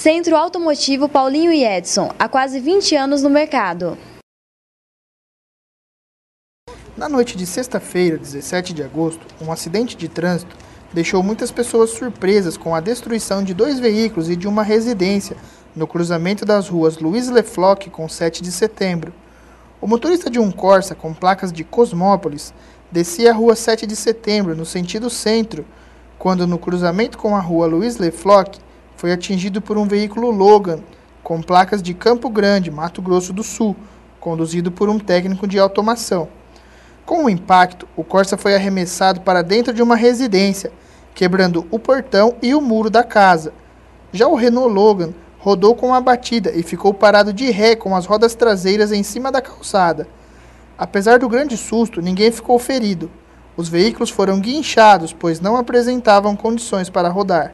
Centro Automotivo Paulinho e Edson, há quase 20 anos no mercado. Na noite de sexta-feira, 17 de agosto, um acidente de trânsito deixou muitas pessoas surpresas com a destruição de dois veículos e de uma residência no cruzamento das ruas Luiz Lefloc com 7 de setembro. O motorista de um Corsa com placas de Cosmópolis descia a rua 7 de setembro no sentido centro, quando no cruzamento com a rua Luiz Lefloc foi atingido por um veículo Logan com placas de Campo Grande, Mato Grosso do Sul, conduzido por um técnico de automação. Com o impacto, o Corsa foi arremessado para dentro de uma residência, quebrando o portão e o muro da casa. Já o Renault Logan rodou com a batida e ficou parado de ré com as rodas traseiras em cima da calçada. Apesar do grande susto, ninguém ficou ferido. Os veículos foram guinchados, pois não apresentavam condições para rodar.